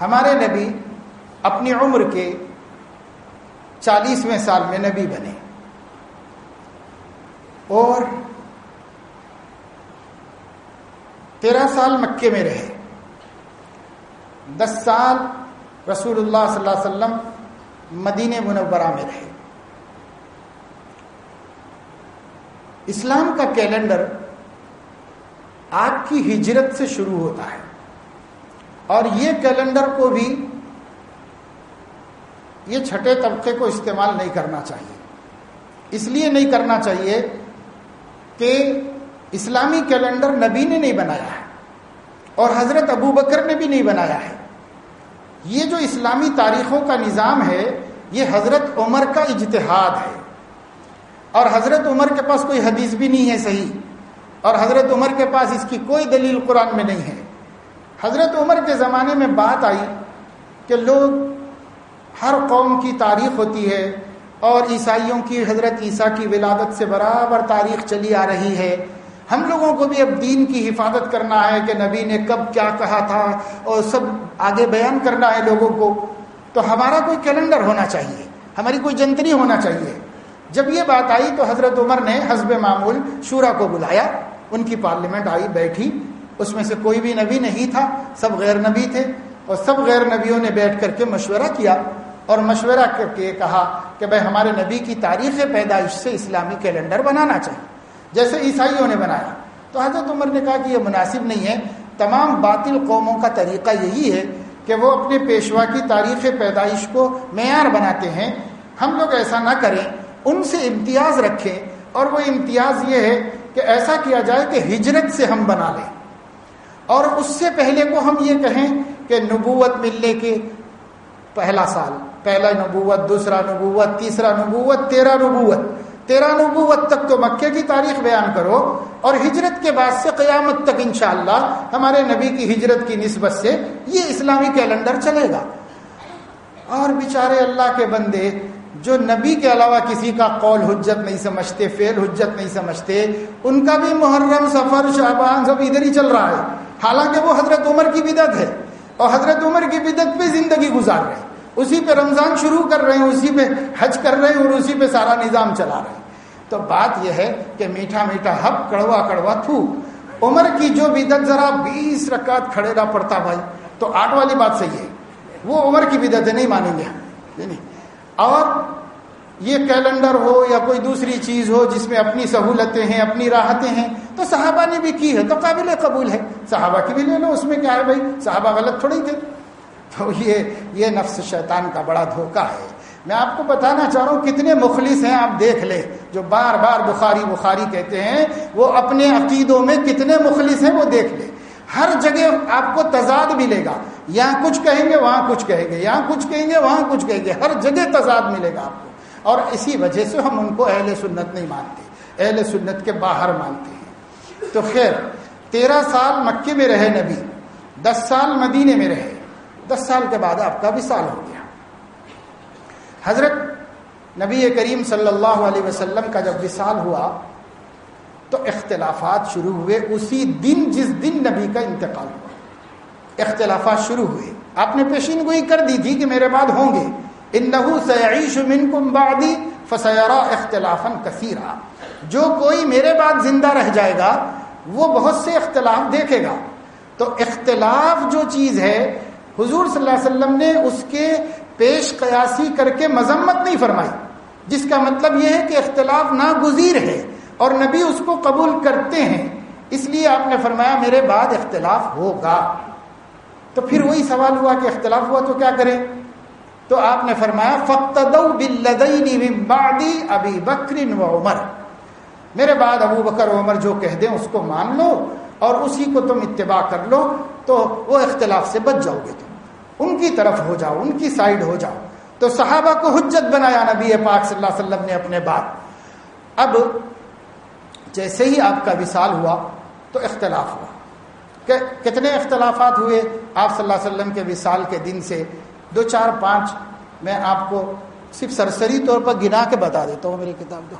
हमारे नबी अपनी उम्र के चालीसवें साल में नबी बने। और तेरह साल मक्के में रहे। दस साल रसूलुल्लाह सल्लल्लाहु अलैहि वसल्लम मदीने मुनव्वरा में रहे। इस्लाम का कैलेंडर आपकी हिजरत से शुरू होता है। और ये कैलेंडर को भी, ये छठे तबके को इस्तेमाल नहीं करना चाहिए। इसलिए नहीं करना चाहिए कि इस्लामी कैलेंडर नबी ने नहीं बनाया है और हज़रत अबू बकर ने भी नहीं बनाया है। ये जो इस्लामी तारीखों का निज़ाम है, ये हज़रत उमर का इजतहाद है। और हज़रत उमर के पास कोई हदीस भी नहीं है सही, और हज़रत उमर के पास इसकी कोई दलील कुरान में नहीं है। हज़रत उमर के ज़माने में बात आई कि लोग हर कौम की तारीख होती है और ईसाइयों की हज़रत ईसा की विलादत से बराबर तारीख चली आ रही है। हम लोगों को भी अब दीन की हिफाजत करना है कि नबी ने कब क्या कहा था और सब आगे बयान करना है लोगों को। तो हमारा कोई कैलेंडर होना चाहिए, हमारी कोई जंतरी होना चाहिए। जब ये बात आई तो हज़रत उमर ने हजब मामूल शूरा को बुलाया, उनकी पार्लियामेंट आई, बैठी उसमें से कोई भी नबी नहीं था, सब गैर नबी थे और सब गैर नबियों ने बैठ करके मशवरा किया और मशवरा करके कहा कि भाई हमारे नबी की तारीख पैदाइश से इस्लामी कैलेंडर बनाना चाहिए, जैसे ईसाइयों ने बनाया। तो हज़रत उमर ने कहा कि यह मुनासिब नहीं है। तमाम बातिल कौमों का तरीका यही है कि वो अपने पेशवा की तारीख पैदाइश को मैार बनाते हैं। हम लोग ऐसा ना करें, उनसे इम्तियाज़ रखें और वो इम्तियाज़ ये है कि ऐसा किया जाए कि हिजरत से हम बना लें। और उससे पहले को हम ये कहें कि नबूवत मिलने के पहला साल, पहला नबूवत, दूसरा नबूवत, तीसरा नबूवत, तेरह नबूवत। तेरह नबूवत तक तो मक्के की तारीख बयान करो और हिजरत के बाद से क़यामत तक इंशाला हमारे नबी की हिजरत की नस्बत से ये इस्लामी कैलेंडर चलेगा। और बेचारे अल्लाह के बंदे जो नबी के अलावा किसी का कौल हुज्जत नहीं समझते, फेल हुज्जत नहीं समझते, उनका भी मुहर्रम, सफ़र शाहबान सब इधर ही चल रहा है। हालाँकि वो हज़रत उमर की बिदत है और हज़रत उमर की बिदत पे ज़िंदगी गुजार रहे हैं। उसी पे रमज़ान शुरू कर रहे हैं, उसी पे हज कर रहे हैं और उसी पे सारा निज़ाम चला रहे हैं। तो बात यह है कि मीठा मीठा हब कड़वा कड़वा थू उमर की जो बिदत जरा बीस रकात खड़े रहा पड़ता भाई तो आठ वाली बात सही है। वो उमर की बिदत नहीं मानेंगे नहीं। और ये कैलेंडर हो या कोई दूसरी चीज़ हो जिसमें अपनी सहूलतें हैं, अपनी राहतें हैं तो साहबा ने भी की है तो काबिल कबूल है। साहबा की भी ले लो, उसमें क्या है भाई? साहबा गलत थोड़ी थे। तो ये ये नफ्स शैतान का बड़ा धोखा है। मैं आपको बताना चाह रहा हूँ, कितने मुखलिस हैं आप देख ले, जो बार बार बुखारी बुखारी कहते हैं, वो अपने अकीदों में कितने मुखलिस हैं वो देख ले। हर जगह आपको तजाद मिलेगा यहाँ कुछ कहेंगे, वहाँ कुछ कहेंगे, यहाँ कुछ कहेंगे, वहाँ कुछ कहेंगे, हर जगह तजाद मिलेगा आपको। और इसी वजह से हम उनको अहल सुन्नत नहीं मानते, अहल सुन्नत के बाहर मानते हैं। तो खैर, तेरह साल मक्के में रहे नबी, दस साल मदीने में रहे, दस साल के बाद आपका विशाल हो गया। हज़रत नबी करीम सल्लल्लाहु अलैहि वसल्लम का जब विशाल हुआ तो इख्तलाफात शुरू हुए उसी दिन जिस दिन नबी का इंतकाल हुआ। इख्तलाफात शुरू हुए। आपने पेशीन गोई कर दी थी कि मेरे बाद होंगे। इन नहू सईश मिनकुम बादी, फसयरा इख्तलाफन कसीरा। जो कोई मेरे बाद ज़िंदा रह जाएगा, वो बहुत से इख्तलाफ देखेगा। तो इख्तलाफ जो चीज़ है, हुजूर सल्लल्लाहु अलैहि वसल्लम ने उसके पेश कयासी करके मजम्मत नहीं फरमाई, जिसका मतलब यह है कि इख्तलाफ नागुजीर है और नबी उसको कबूल करते हैं। इसलिए आपने फरमाया, मेरे बाद इख्तलाफ होगा। तो फिर वही सवाल हुआ कि इख्तलाफ हुआ तो क्या करें? तो आपने फरमाया फ़क्तदी अभी बकरिन व उमर। मेरे बाद अबू बकर उमर जो कह दें, उसको मान लो और उसी को तुम इत्तबा कर लो तो वो इख्तलाफ से बच जाओगे तुम। उनकी तरफ़ हो जाओ, उनकी साइड हो जाओ। तो सहाबा को हुज्जत बनाया नबी पाक सल्लल्लाहु अलैहि वसल्लम ने अपने बाद। अब जैसे ही आपका विशाल हुआ तो इख्तलाफ हुआ। कितने इख्तलाफात हुए आप सल्लल्लाहु अलैहि वसल्लम के विशाल के दिन से? दो चार पाँच मैं आपको सिर्फ़ सरसरी तौर पर गिना के बता देता हूँ मेरी किताब दो